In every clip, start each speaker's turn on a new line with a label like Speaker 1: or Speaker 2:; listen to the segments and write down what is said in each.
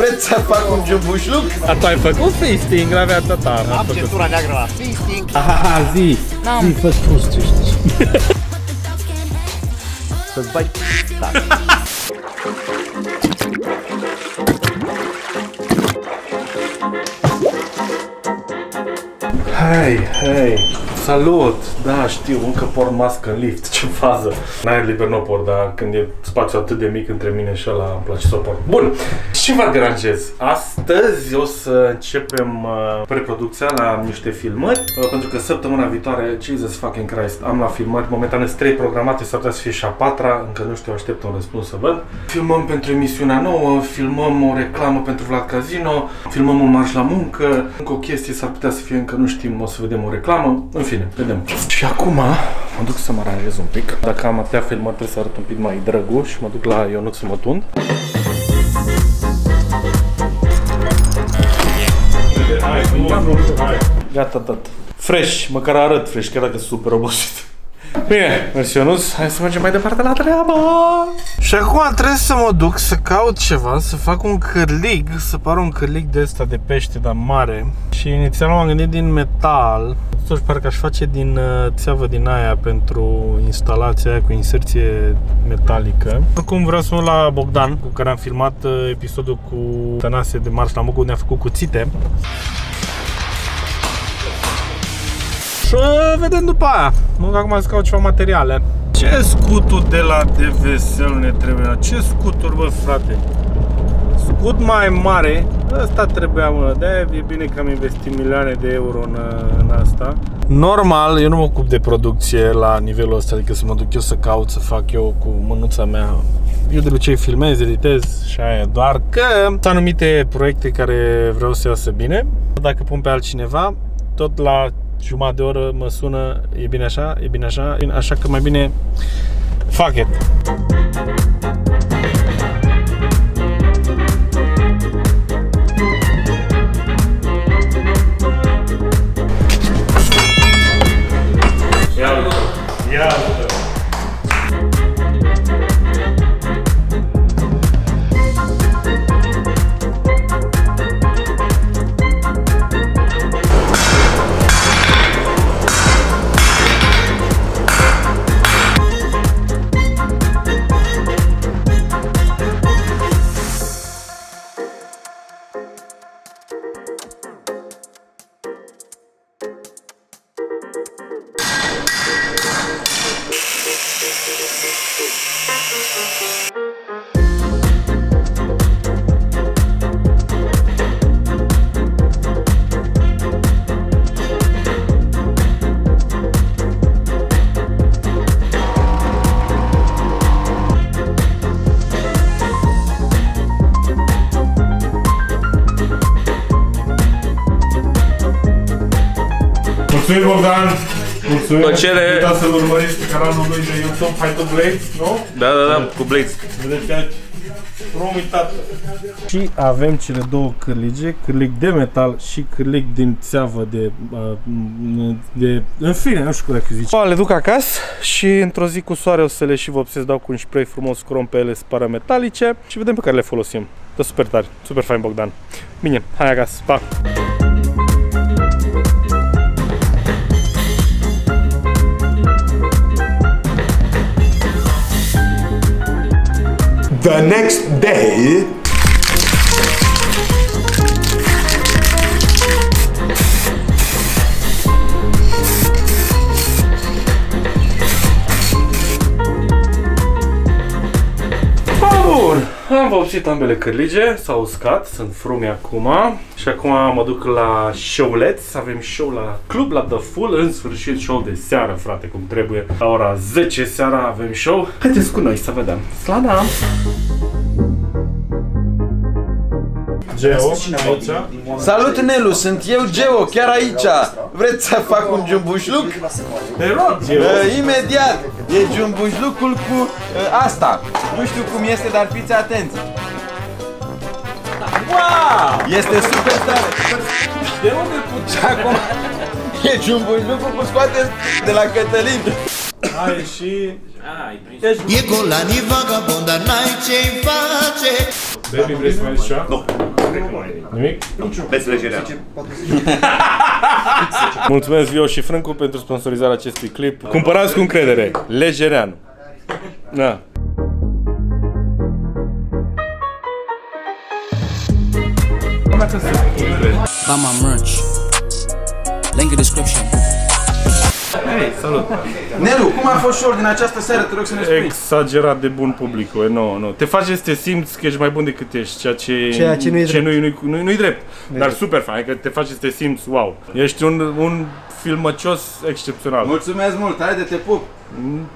Speaker 1: Vreți să fac un jumbușluc?
Speaker 2: Dar tu ai făcut fisting la viața ta.
Speaker 3: Am centura neagră la fisting.
Speaker 2: Aha, zi.
Speaker 3: N-am.
Speaker 2: Zi, fă prost, știi.
Speaker 3: Să-ți bai
Speaker 2: Hei, hei, salut! Da, știu, încă port mască în lift, ce fază. N-ai liber nu o port, dar când e spațiu atât de mic între mine și ăla, îmi place să o port. Bun, ce vă deranjez? Astăzi o să începem uh, preproducția la niște filmări, uh, pentru că săptămâna viitoare, Jesus fucking Christ, am la filmări, momentan sunt trei programate, s-ar putea să fie și a patra, încă nu știu, aștept un răspuns să văd. Filmăm pentru emisiunea nouă, filmăm o reclamă pentru Vlad Casino, filmăm un marș la muncă, încă o chestie s-ar putea să fie încă nu știm, o să vedem o reclamă, în fine, vedem. Și acum mă duc să mă aranjez un pic. Dacă am atâtea filmări trebuie să arăt un pic mai drăguț și mă duc la Ionuț să mă tund. Gata, dat. Fresh, măcar arăt fresh, chiar dacă sunt super obosit. Bine, mersi Ionuț, hai să mergem mai departe la treabă! Și acum trebuie să mă duc să caut ceva, să fac un cârlig, să pară un cârlig de ăsta de pește, dar mare. Și inițial m-am gândit din metal, totuși parcă aș face din uh, țeavă din aia pentru instalația aia cu inserție metalică. Acum vreau să mă la Bogdan, cu care am filmat uh, episodul cu Tănase de Marș la Mugu, unde am făcut cuțite. Și uh, vedem după aia. Mă duc acum să caut ceva materiale. Ce scutul de la DVSL ne trebuie? Ce scuturi, bă, frate? Scut mai mare, ăsta trebuia, mă, de e bine că am investit milioane de euro în, în asta. Normal, eu nu mă ocup de producție la nivelul ăsta, adică să mă duc eu să caut, să fac eu cu mânuța mea. Eu de obicei filmez, editez și aia, doar că sunt anumite proiecte care vreau să iasă bine. Dacă pun pe altcineva, tot la jumătate de oră mă sună, e bine așa, e bine așa, așa că mai bine fuck it.
Speaker 4: Plăcere.
Speaker 2: Nu uitați să-l urmăriți pe canalul lui de YouTube, Hai to Blades, nu?
Speaker 4: Da, da, da, cu Blades.
Speaker 2: Vedeți aici? Promitată. Și avem cele două cârlige, cârlig de metal și cârlig din țeavă de, uh, de... În fine, nu știu cum dacă zice. Le duc acasă și într-o zi cu soare o să le și vopsesc, dau cu un spray frumos crom pe ele, spara metalice și vedem pe care le folosim. Da, super tare, super fain Bogdan. Bine, hai acasă, pa!
Speaker 1: The next day,
Speaker 2: Bun, am vopsit ambele cârlige, s-au uscat, sunt frume acum și acum mă duc la showleț, avem show la club, la The Full, în sfârșit show de seară, frate, cum trebuie. La ora 10 seara avem show. Haideți cu noi să vedem. Slada! Geo, aici.
Speaker 1: Salut Nelu, sunt eu Geo, chiar aici. Vreți să fac un jumbușluc?
Speaker 2: Te rog, Geo.
Speaker 1: Uh, imediat, e jumbușlucul cu uh, asta. Nu știu cum este, dar fiți atenți. Wow! Este super tare.
Speaker 2: De unde puteți?
Speaker 1: Și acum e jumbușlucul cu scoate de la Cătălin.
Speaker 2: Ai și...
Speaker 5: E golani vagabond, dar n-ai ce-i face
Speaker 2: Baby, vrei să mai zici ceva? Nu. Nimic?
Speaker 3: Veți legerea.
Speaker 2: Mulțumesc Vio și Frâncu pentru sponsorizarea acestui clip. Cumpărați cu încredere. Legereanu. Da.
Speaker 4: Buy my merch. Link in description.
Speaker 2: Hei, salut!
Speaker 1: Nelu, cum a fost show din această seară? Te rog să ne spui.
Speaker 2: Exagerat de bun publicul, nu, nu. Te face să te simți că ești mai bun decât ești, ceea ce,
Speaker 5: Ceea ce nu e drept.
Speaker 2: nu, nu, nu, nu-i drept. Dar super fain, că te face să te simți wow. Ești un, un filmăcios excepțional.
Speaker 1: Mulțumesc mult, haide te pup.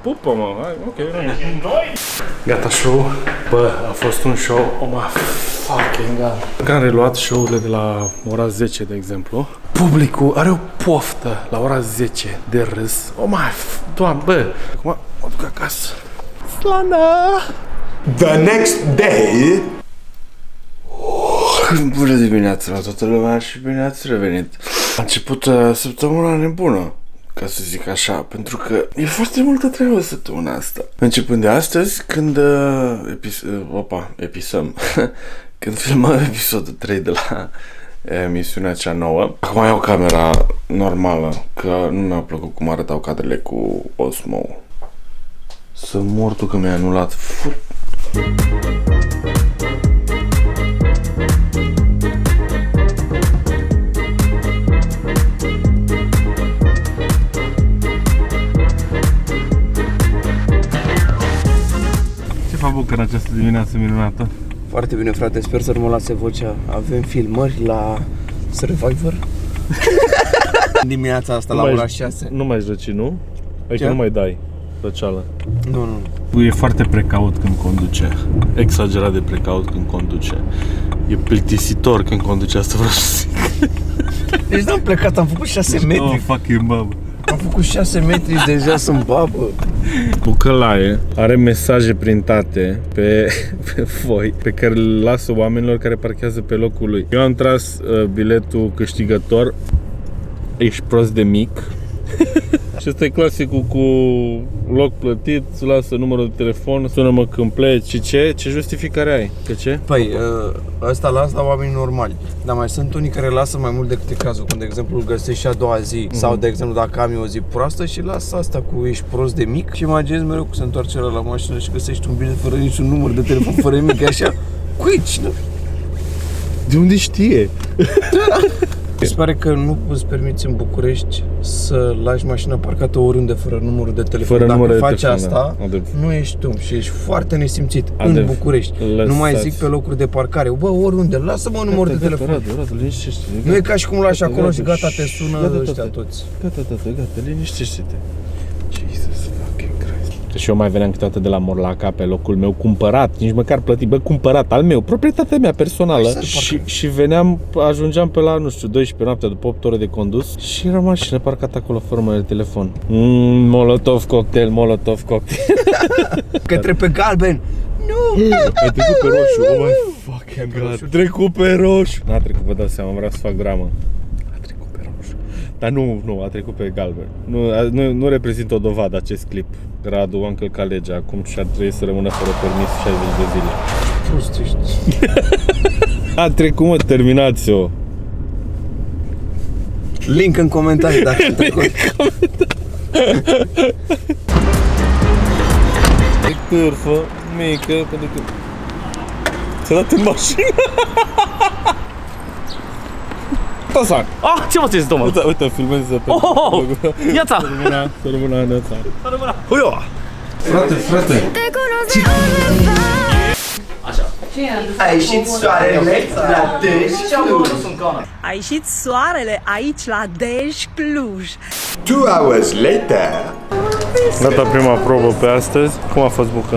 Speaker 2: Pupă, mă, hai, ok. Gata show. Bă, a fost un show, oh my fucking god. Că am reluat show-urile de la ora 10, de exemplu. Publicul are o poftă la ora 10 de râs. Oh my, f- doamne, bă, acum mă duc acasă. Slana!
Speaker 6: The next day,
Speaker 7: Bună dimineața la toată lumea și bine ați revenit. A început uh, săptămâna nebună, ca să zic așa, pentru că e foarte multă treabă săptămâna asta. Începând de astăzi, când uh, epis- uh, opa, episăm, când filmăm episodul 3 de la emisiunea cea nouă. Acum iau camera normală, că nu mi-a plăcut cum arătau cadrele cu Osmo. Să mor tu că mi-ai anulat. Fut
Speaker 2: Ce fac bucă în această dimineață minunată?
Speaker 5: Foarte bine, frate, sper să nu mă lase vocea. Avem filmări la Survivor. Dimineața asta la
Speaker 2: mai
Speaker 5: ora
Speaker 2: ești-
Speaker 5: 6.
Speaker 2: Nu mai joci, nu? Adică
Speaker 5: Ce?
Speaker 2: nu mai dai răceală.
Speaker 5: Nu, nu.
Speaker 2: E foarte precaut când conduce. Exagerat de precaut când conduce. E plictisitor când conduce, asta vreau să zic.
Speaker 5: Deci n-am plecat, am făcut 6
Speaker 2: Oh,
Speaker 5: metri.
Speaker 2: fucking babă.
Speaker 5: Am făcut 6 metri, deja sunt babă.
Speaker 2: Bucălaie are mesaje printate pe, pe foi pe care le lasă oamenilor care parchează pe locul lui. Eu am tras uh, biletul câștigător. Ești prost de mic. Și ăsta e clasicul cu loc plătit, îți lasă numărul de telefon, sună-mă când pleci și ce? Ce justificare ai? Că ce?
Speaker 5: Păi, ă, ăsta las la oameni normali. Dar mai sunt unii care lasă mai mult decât e cazul. Când, de exemplu, îl găsești și a doua zi. Sau, de exemplu, dacă am eu o zi proastă și las asta cu ești prost de mic și imaginezi mereu că se întoarce ăla la mașină și găsești un bilet fără niciun număr de telefon, fără nimic, e așa. Cui? Cine?
Speaker 2: De unde știe?
Speaker 5: Mi se pare că nu îți permiți în București să lași mașina parcată oriunde fără numărul de telefon.
Speaker 2: Fără
Speaker 5: Dacă
Speaker 2: număr de
Speaker 5: faci
Speaker 2: telefon,
Speaker 5: asta,
Speaker 2: da. Adevăr.
Speaker 5: nu ești om și ești foarte nesimțit în
Speaker 2: Adevăr.
Speaker 5: București. Nu mai
Speaker 2: Lăsați.
Speaker 5: zic pe locuri de parcare. Bă, oriunde, lasă-mă numărul de telefon.
Speaker 2: Radu, Radu, liniștește
Speaker 5: Nu e ca și cum lași
Speaker 2: Gata,
Speaker 5: acolo și
Speaker 2: gata,
Speaker 5: gata, te
Speaker 2: șș,
Speaker 5: sună
Speaker 2: gata,
Speaker 5: ăștia
Speaker 2: tată.
Speaker 5: toți.
Speaker 2: Gata, tată, gata, liniștește-te. Jesus fucking Christ. Și eu mai veneam câteodată de la Morlaca pe locul meu cumpărat, nici măcar plătit, bă, cumpărat, al meu, proprietatea mea personală. Și, și veneam, ajungeam pe la, nu știu, 12 noaptea după 8 ore de condus și era mașină parcată acolo fără număr de telefon. Mm, molotov cocktail, molotov cocktail.
Speaker 5: Către pe galben.
Speaker 2: Ai trecut pe roșu, oh my fucking god. Trecut pe roșu. N-a trecut, vă dați seama, vreau să fac dramă. A trecut pe roșu. Dar nu, nu, a trecut pe galben. Nu, a, nu, nu reprezintă o dovadă acest clip. Radu a încălcat legea acum și ar trebui să rămână fără permis 60 de zile.
Speaker 5: Prost ești.
Speaker 2: A trecut, mă, terminați-o.
Speaker 5: Link în comentarii dacă ai trecut.
Speaker 2: E cârfă mică, pentru că ți-a dat în mașină. Tasan!
Speaker 8: Ah, ce faceți, domnul?
Speaker 2: Uite, uite, filmez pe...
Speaker 8: Oh, Iața!
Speaker 2: Să rămână, să rămână în țară.
Speaker 8: Huio!
Speaker 2: Frate, frate,
Speaker 5: A ieșit soarele la deci.
Speaker 9: A ieșit soarele aici la Dej Cluj.
Speaker 6: two hours later,
Speaker 2: Gata prima probă pe astăzi. Cum a fost bucă?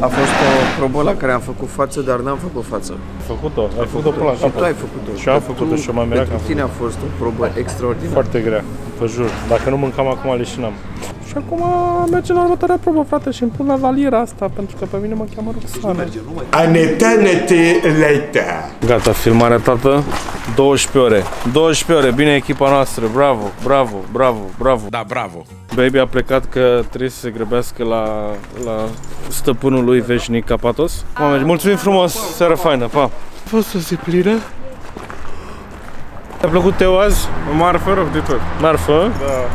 Speaker 5: A fost o probă la care am făcut față, dar n-am făcut față.
Speaker 2: Ai făcut-o? Ai făcut-o până la
Speaker 5: Și tu
Speaker 2: capăt.
Speaker 5: ai făcut-o.
Speaker 2: Și eu am
Speaker 5: Dar
Speaker 2: făcut-o
Speaker 5: tu-
Speaker 2: și eu m-am mirat că
Speaker 5: Pentru
Speaker 2: am
Speaker 5: tine a fost o probă extraordinară.
Speaker 2: Foarte grea, vă jur. Dacă nu mâncam acum, leșinam. Și acum mergem la următoarea probă, frate, și îmi pun la valiera asta, pentru că pe mine mă cheamă Roxana.
Speaker 6: an eternity later.
Speaker 2: Gata, filmarea, tată. 12 ore. 12 ore, bine echipa noastră, bravo, bravo, bravo, bravo.
Speaker 7: Da, bravo.
Speaker 2: Baby a plecat că trebuie să se grăbească la, la stăpânul lui veșnic Capatos. Mame, mulțumim frumos, seară faină, pa!
Speaker 7: fost o zi plină.
Speaker 2: Ți-a plăcut Teo azi?
Speaker 7: Marfă rău de tot.
Speaker 2: Marfă?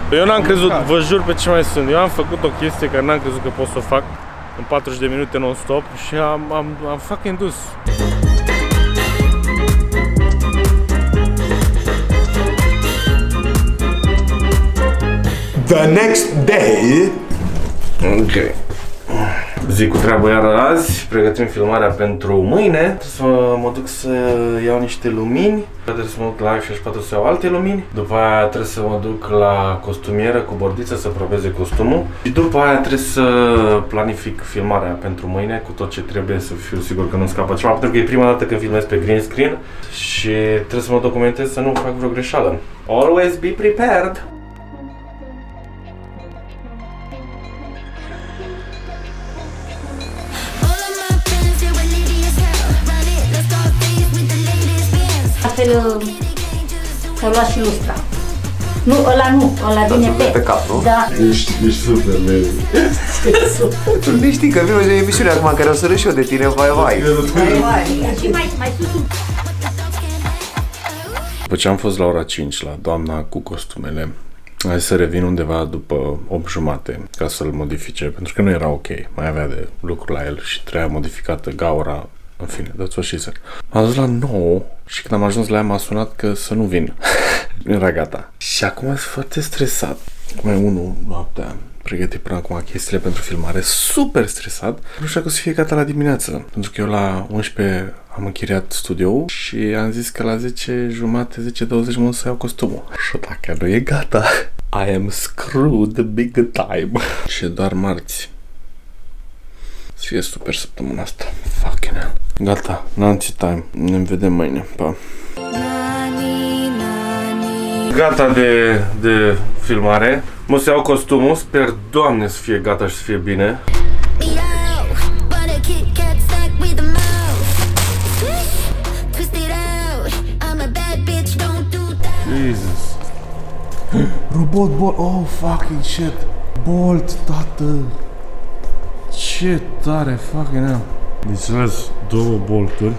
Speaker 7: Da.
Speaker 2: Eu n-am crezut, vă jur pe ce mai sunt. Eu am făcut o chestie care n-am crezut că pot să o fac în 40 de minute non-stop și am, am, am fucking dus.
Speaker 6: The next day,
Speaker 2: Ok. Zi cu treabă iar azi, pregătim filmarea pentru mâine. Trebuie să mă duc să iau niște lumini, trebuie să mă duc la F64 să iau alte lumini. După aia trebuie să mă duc la costumieră cu bordiță să probeze costumul. Și după aia trebuie să planific filmarea pentru mâine cu tot ce trebuie să fiu sigur că nu scapă ceva. Pentru că e prima dată când filmez pe green screen și trebuie să mă documentez să nu fac vreo greșeală. Always be prepared!
Speaker 10: Altfel s-a luat și lustra. Nu, ăla nu, ăla vine pe.
Speaker 5: pe cap, nu?
Speaker 10: Da.
Speaker 7: Ești, ești super, Levi.
Speaker 5: Tu nu știi că vine o emisiune acum care o să râs și eu de tine, vai, vai.
Speaker 10: Și mai, mai sus un
Speaker 2: După ce am fost la ora 5 la doamna cu costumele, am zis să revin undeva după 8 jumate ca să-l modifice, pentru că nu era ok. Mai avea de lucru la el și trebuia modificată gaura, în fine, that's what she said. Am dus la 9 și când am ajuns la ea m-a sunat că să nu vin. nu era gata. Și acum sunt foarte stresat. Acum e 1 noaptea, pregătit până acum chestiile pentru filmare, super stresat. Nu știu dacă o să fie gata la dimineață, pentru că eu la 11 am închiriat studioul și am zis că la 10 jumate, 10-20 mă duc să iau costumul. Și dacă nu e gata, I am screwed big time. și doar marți. Să fie super săptămâna asta. Fucking hell. Gata, Nancy time. Ne vedem mâine. Pa. Gata de, de filmare. Mă să iau costumul. Sper, Doamne, să fie gata și să fie bine. Jesus. Robot Bolt. Oh, fucking shit. Bolt, tată. Ce tare, fucking hell. Deci vezi două bolturi.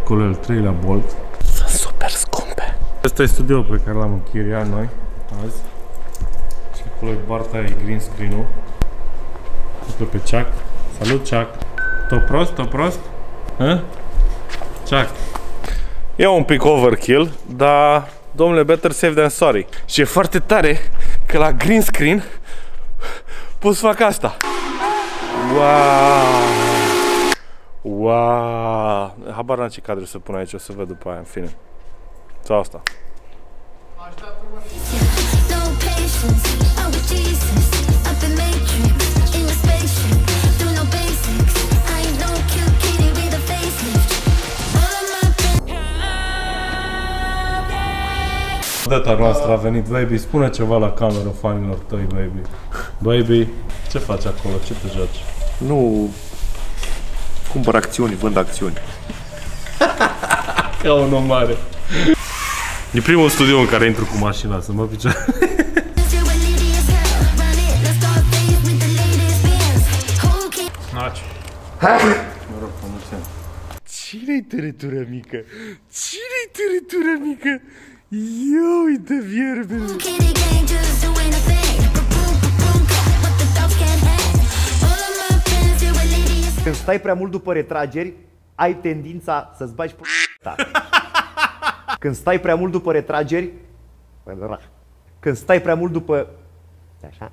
Speaker 2: Acolo e al treilea bolt. Sunt super scumpe. Asta e studioul pe care l-am închiriat noi azi. Și acolo e Barta, e green screen-ul. Uite pe Chuck. Salut, Chuck. Tot prost, tot prost? Hă? Chuck. E un pic overkill, dar domnule, better safe than sorry. Și e foarte tare că la green screen pot să fac asta. Wow! Wow! Habar n-am ce cadru să pun aici, o să văd după aia, în fine. Sau asta. Data noastră a venit, baby, spune ceva la cameră fanilor tăi, baby. Baby, ce faci acolo? Ce te joci?
Speaker 5: Nu cumpăr acțiuni, vând acțiuni.
Speaker 2: Ca un om mare. E primul studio în care intru cu mașina, să mă picioare. Mă rog, mulți ani. Cine-i tărătura mică? Cine-i tărătura mică? Ia uite vierbele!
Speaker 3: Când stai prea mult după retrageri, ai tendința să-ți bagi p***a. Când stai prea mult după retrageri, când stai prea mult după... Așa.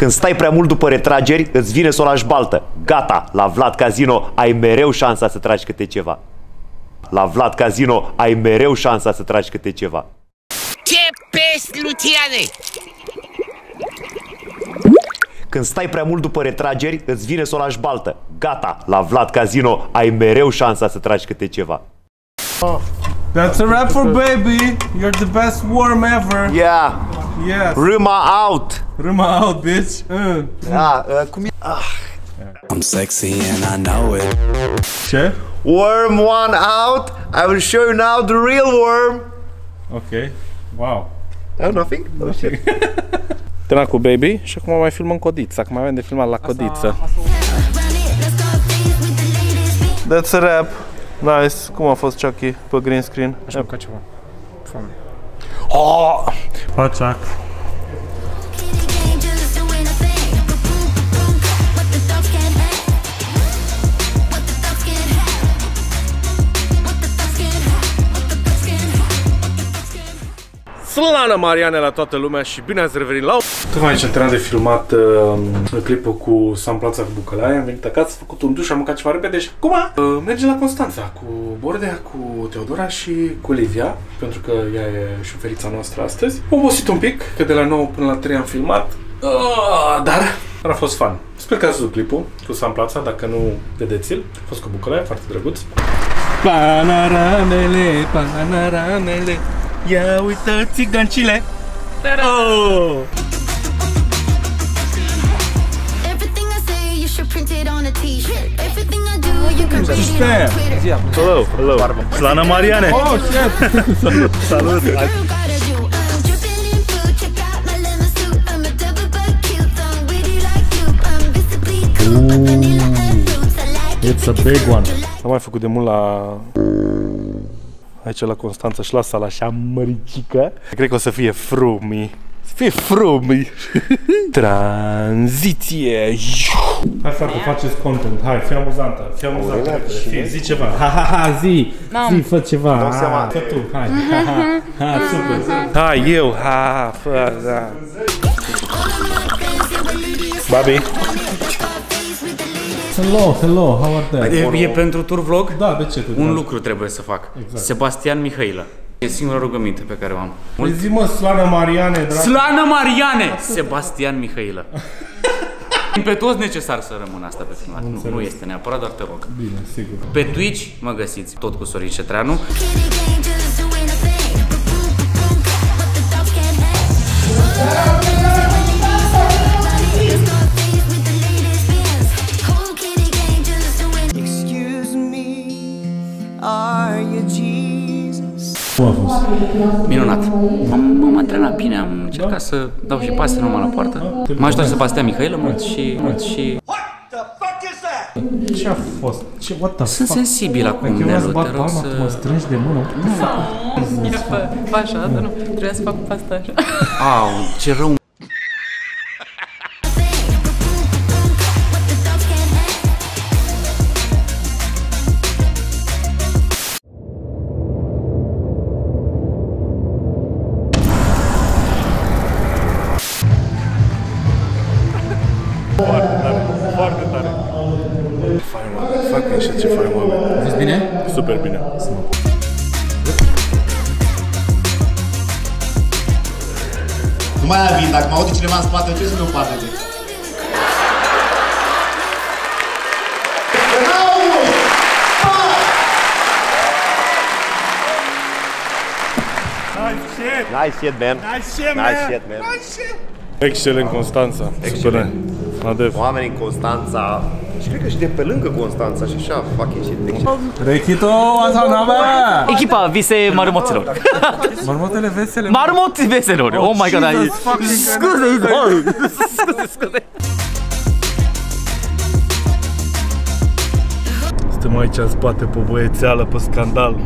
Speaker 3: Când stai prea mult după retrageri, îți vine să o lași baltă. Gata, la Vlad Casino ai mereu șansa să tragi câte ceva. La Vlad Casino ai mereu șansa să tragi câte ceva.
Speaker 11: Ce pești, Luciane!
Speaker 3: Când stai prea mult după retrageri, îți vine să o lași baltă. Gata, la Vlad Casino ai mereu șansa să tragi câte ceva.
Speaker 1: That's a wrap for baby. You're the best worm ever.
Speaker 3: Yeah,
Speaker 1: Yes.
Speaker 3: râma out.
Speaker 1: Râma out, bitch. Uh.
Speaker 3: Da, uh, cum e? Ah.
Speaker 4: I'm sexy and I know it.
Speaker 1: Ce?
Speaker 3: Worm one out. I will show you now the real worm.
Speaker 2: Ok. Wow.
Speaker 3: Oh, nothing? Oh, shit.
Speaker 2: Terminat cu baby și acum mai filmăm codița. Acum avem de filmat la codiță. That's a wrap. Nice. Cum a fost Chucky pe green screen?
Speaker 12: Aș mânca ceva. Foame.
Speaker 2: Oh! Faceac. Slana Mariane la toată lumea și bine ați revenit la... Tocmai aici am terminat de filmat uh, clipul cu Sam Plața cu Bucălaia, am venit acasă, făcut un duș, am mâncat ceva repede și acum uh, mergem la Constanța cu Bordea, cu Teodora și cu Livia, pentru că ea e șoferița noastră astăzi. Am obosit un pic, că de la 9 până la 3 am filmat, uh, dar a fost fan. Sper că ați văzut clipul cu Sam Plața, dacă nu vedeți-l. A fost cu Bucălaia, foarte drăguț. Panoramele, panoramele Ia uită țigancile oh! Hello, hello. Slana Mariane. Oh, shit. Salut, salut. It's a big one. Am mai făcut de mult la aici la Constanța și la sala așa măricică. Cred că o să fie frumi. Să fie frumi. Tranziție. Hai frate, faceți content. Hai, fii amuzantă. Fii amuzantă. Fii, zi ceva. Ha, ha, ha, zi.
Speaker 3: N-am.
Speaker 2: Zi, fă ceva.
Speaker 3: Dau seama.
Speaker 2: Ha, Fă tu, hai. Ha, ha, ha, super. Hai, eu. Ha, ha, fă, da. Babi.
Speaker 8: Hello, hello, how are they?
Speaker 13: E, e pentru tur vlog?
Speaker 8: Da, de ce?
Speaker 13: Un lucru trebuie să fac.
Speaker 8: Exact.
Speaker 13: Sebastian Mihailă. E singura rugăminte pe care o am.
Speaker 2: Păi zi mă, Slana Mariane, drag.
Speaker 13: Slană Mariane! Sebastian Mihailă. Pe toți necesar să rămână asta pe filmat. Nu, nu este neapărat, doar te rog.
Speaker 8: Bine, sigur.
Speaker 13: Pe Twitch mă găsiți tot cu Sorin Cetreanu.
Speaker 14: Excuse
Speaker 13: Minunat. M-am, m-am antrenat bine, am încercat să dau și pase numai la poartă. M-a ajutat Sebastian Mihailă mult și, mult și
Speaker 8: Ce a fost? Ce, what the
Speaker 13: Sunt
Speaker 8: fuck?
Speaker 13: sensibil acum,
Speaker 8: Adică eu
Speaker 13: Nelu,
Speaker 8: să bat
Speaker 13: te rog
Speaker 8: palma,
Speaker 13: să-
Speaker 8: tu mă strângi de mână. What the fuck?
Speaker 15: Ia fă, fă așa, dar nu, trebuia să fac asta așa.
Speaker 13: Au, ce rău
Speaker 3: Nice shit, man.
Speaker 2: Nice shit,
Speaker 3: Nice shit, man.
Speaker 2: Excelent Constanța. Super. Adev.
Speaker 3: Oamenii în Constanța și cred că și de pe lângă Constanța și așa fucking shit. Excelent.
Speaker 8: Rechito, asta n
Speaker 13: Echipa vise marmoților.
Speaker 8: Marmotele vesele.
Speaker 13: Marmoți veselor. Oh my god, ai...
Speaker 8: Jesus fucking
Speaker 13: Scuze,
Speaker 8: Christ.
Speaker 13: scuze, scuze.
Speaker 2: Suntem aici în spate pe băiețeală, pe scandal.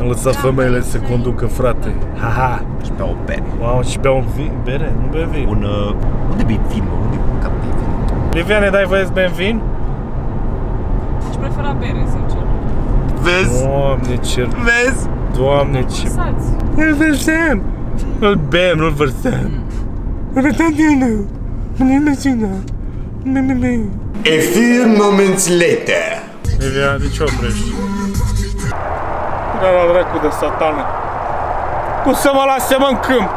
Speaker 2: Am lăsat femeile să conducă, frate. Ha-ha.
Speaker 3: Și pe o bere.
Speaker 2: Mamă, și bea un vin, bere, nu bea vin.
Speaker 3: Un, uh, unde bei vin, mă? Unde cap bei vin?
Speaker 2: Livia, ne dai voie să bem vin?
Speaker 15: Aș prefera bere, sincer.
Speaker 3: Vezi?
Speaker 2: Doamne, ce...
Speaker 3: Vezi?
Speaker 2: Doamne, ce...
Speaker 15: Lăsați.
Speaker 2: Îl vărsăm! Îl bem, nu-l vărsăm. Îl vărsăm din nou. Nu-i mașina.
Speaker 6: A few moments later.
Speaker 2: Livia, de ce oprești? Da, la dracu de satană. Cum să mă lase mă în câmp?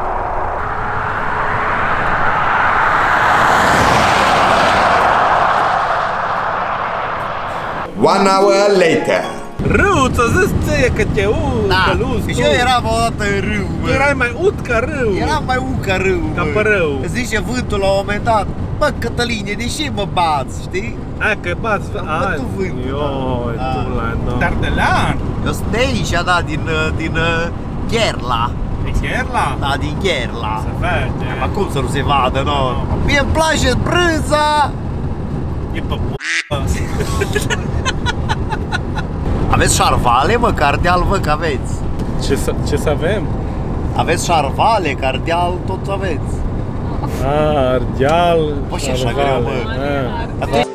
Speaker 6: One hour later.
Speaker 2: Râu, ți-a zis ție că te ud,
Speaker 3: Da,
Speaker 2: căluz,
Speaker 3: și
Speaker 2: tu.
Speaker 3: eu eram o dată în râu, bă.
Speaker 2: Erai mai ud ca râu.
Speaker 3: Eram mai ud ca râu,
Speaker 2: Ca
Speaker 3: bă.
Speaker 2: pe râu.
Speaker 3: Îți zice vântul la un moment dat, bă, Cătăline, de ce mă bați, știi?
Speaker 2: Hai că bați,
Speaker 3: Am
Speaker 2: hai.
Speaker 3: bătut vântul.
Speaker 2: Ioi,
Speaker 3: Da.
Speaker 2: tu la da.
Speaker 8: Dardelean.
Speaker 3: Eu sunt de aici, da, din, uh, din uh, Gherla.
Speaker 8: E Gherla?
Speaker 3: Da, din Gherla.
Speaker 8: Se vede.
Speaker 3: Ma cum să nu se vadă, no? Mie îmi place brânza!
Speaker 8: E pe p***.
Speaker 3: Aveți șarvale, mă, cardeal, vă, că aveți.
Speaker 2: Ce să, ce să avem?
Speaker 3: Aveți șarvale, cardeal, tot aveți.
Speaker 2: Ah, ardeal,
Speaker 3: Bă, și așa
Speaker 2: șarvale,
Speaker 3: greu, bă.
Speaker 2: ah.
Speaker 3: Atunci-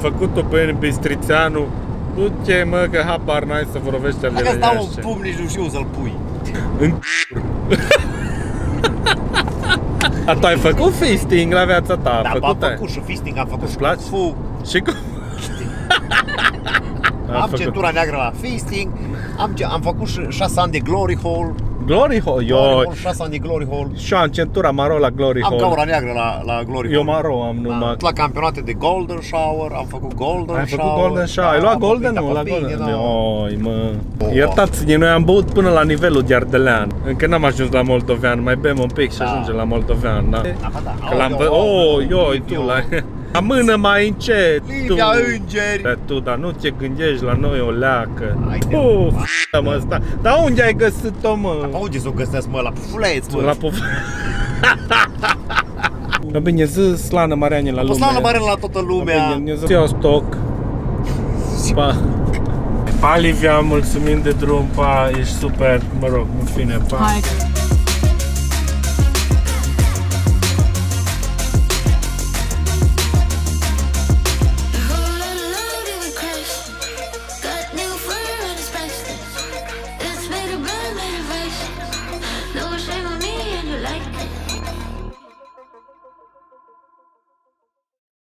Speaker 2: Făcut-o pe Bistrițeanu. Du-te, mă, că habar n-ai să vorbești
Speaker 3: Dacă îți dau un
Speaker 2: adevărește.
Speaker 3: pumn, nici nu știu să-l pui.
Speaker 2: În A, tu ai făcut fisting la viața ta?
Speaker 3: Da,
Speaker 2: făcut
Speaker 3: am făcut și fisting, am făcut și
Speaker 2: place?
Speaker 3: fu.
Speaker 2: Și cum?
Speaker 3: Am
Speaker 2: făcut.
Speaker 3: centura neagră la fisting, am, ce- am făcut și 6 ani de glory hole.
Speaker 2: Glory Hole,
Speaker 3: Glory
Speaker 2: eu
Speaker 3: hole, 6 ani de glory hole.
Speaker 2: și eu am centura maro la Glory
Speaker 3: Am
Speaker 2: Hole.
Speaker 3: gaura neagră la, la glory
Speaker 2: Eu
Speaker 3: hole.
Speaker 2: maro am numai.
Speaker 3: La campionate de golden shower, am făcut golden
Speaker 2: Ai
Speaker 3: shower.
Speaker 2: făcut Golden Shower, ai
Speaker 3: da,
Speaker 2: luat
Speaker 3: am
Speaker 2: Golden
Speaker 3: făcut
Speaker 2: nu? La
Speaker 3: pe bine,
Speaker 2: Golden.
Speaker 3: da.
Speaker 2: Oi, mă. Iertați-ne, noi am băut până la nivelul de ardelean. Încă n-am ajuns la moldovean, mai bem un pic și ajungem la moldovean, da?
Speaker 3: Da, bă, da.
Speaker 2: Că l-am
Speaker 3: Au,
Speaker 2: vă...
Speaker 3: au, au,
Speaker 2: Oh, ioi, tu la... La mână mai încet, tu.
Speaker 3: Livia Îngeri.
Speaker 2: Dar tu, dar nu te gândești la noi o leacă.
Speaker 3: Haide,
Speaker 2: Puf, mă, sta. Dar unde ai găsit-o, mă?
Speaker 3: Pe unde să o găsesc, mă? La pufuleț, mă.
Speaker 2: La puf... Bă, bine, zi slană Mariane la lume.
Speaker 3: Poslană mare la toată lumea.
Speaker 2: Bine, zi eu stoc. Pa. Pa, Livia, mulțumim de drum, pa, ești super, mă rog, în fine, pa.
Speaker 15: Hai,